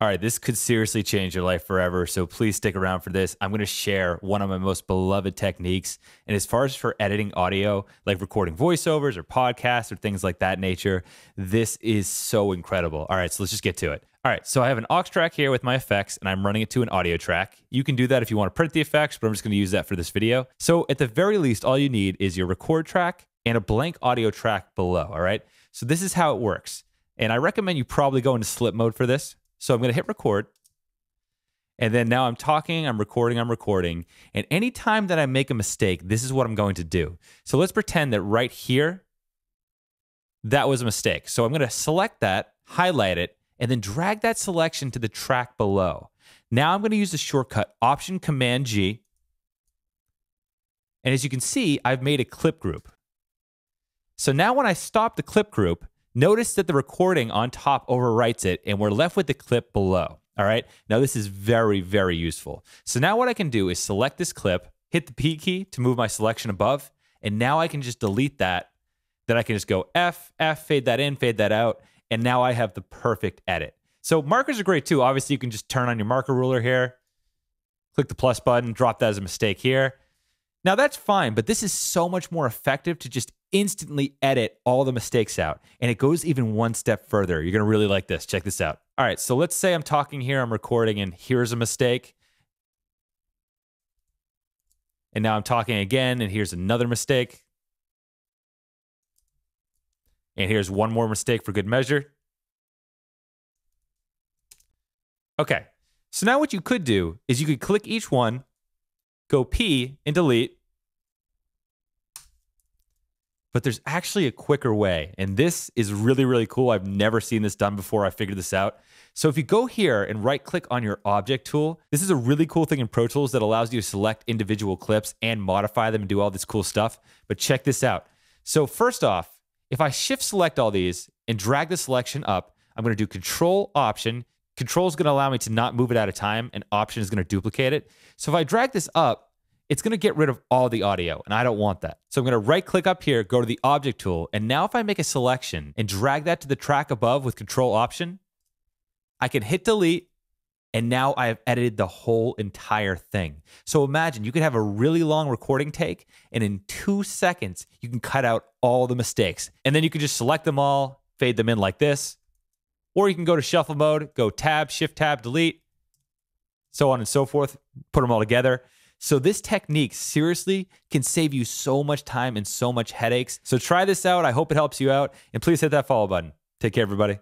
All right, this could seriously change your life forever. So please stick around for this. I'm going to share one of my most beloved techniques. And as far as for editing audio, like recording voiceovers or podcasts or things like that nature, this is so incredible. All right, so let's just get to it. All right, so I have an aux track here with my effects and I'm running it to an audio track. You can do that if you want to print the effects, but I'm just going to use that for this video. So at the very least, all you need is your record track and a blank audio track below. All right, so this is how it works. And I recommend you probably go into slip mode for this. So I'm going to hit record. And then now I'm talking, I'm recording, I'm recording. And anytime that I make a mistake, this is what I'm going to do. So let's pretend that right here, that was a mistake. So I'm going to select that, highlight it, and then drag that selection to the track below. Now I'm going to use the shortcut Option Command G. And as you can see, I've made a clip group. So now when I stop the clip group, Notice that the recording on top overwrites it, and we're left with the clip below. All right. Now, this is very, very useful. So now what I can do is select this clip, hit the P key to move my selection above, and now I can just delete that. Then I can just go F, F, fade that in, fade that out, and now I have the perfect edit. So markers are great too. Obviously, you can just turn on your marker ruler here, click the plus button, drop that as a mistake here. Now that's fine, but this is so much more effective to just instantly edit all the mistakes out. And it goes even one step further. You're going to really like this. Check this out. All right, so let's say I'm talking here, I'm recording, and here's a mistake. And now I'm talking again, and here's another mistake. And here's one more mistake for good measure. Okay, so now what you could do is you could click each one, go P and delete, but there's actually a quicker way. And this is really, really cool. I've never seen this done before. I figured this out. So if you go here and right click on your object tool, this is a really cool thing in Pro Tools that allows you to select individual clips and modify them and do all this cool stuff. But check this out. So first off, if I shift select all these and drag the selection up, I'm going to do control option. Control is going to allow me to not move it out of time and option is going to duplicate it. So if I drag this up, it's going to get rid of all the audio, and I don't want that. So I'm going to right click up here, go to the object tool, and now if I make a selection and drag that to the track above with control option, I can hit delete, and now I have edited the whole entire thing. So imagine you could have a really long recording take, and in two seconds, you can cut out all the mistakes. And then you can just select them all, fade them in like this, or you can go to shuffle mode, go tab, shift tab, delete, so on and so forth, put them all together. So this technique seriously can save you so much time and so much headaches. So try this out. I hope it helps you out. And please hit that follow button. Take care, everybody.